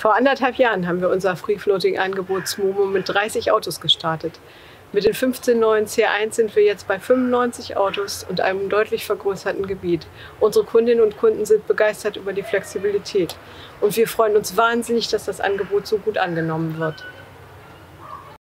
Vor anderthalb Jahren haben wir unser Free-Floating-Angebot Smomo mit 30 Autos gestartet. Mit den 15 neuen C1 sind wir jetzt bei 95 Autos und einem deutlich vergrößerten Gebiet. Unsere Kundinnen und Kunden sind begeistert über die Flexibilität. Und wir freuen uns wahnsinnig, dass das Angebot so gut angenommen wird.